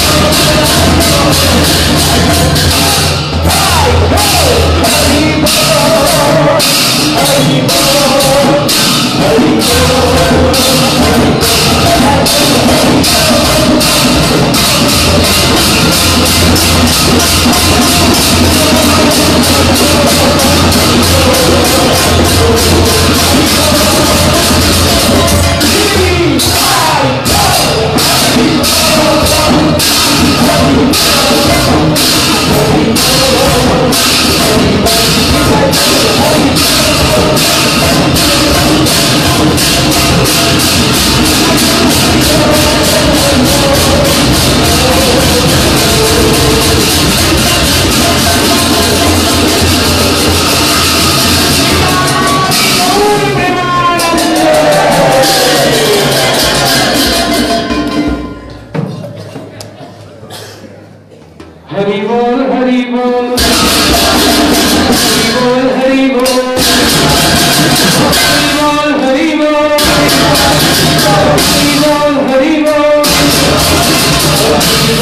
Let's go.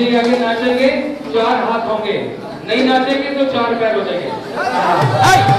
से आगे नाचेंगे चार हाथ होंगे। नहीं नाचेंगे तो चार पैर हो जाएँगे।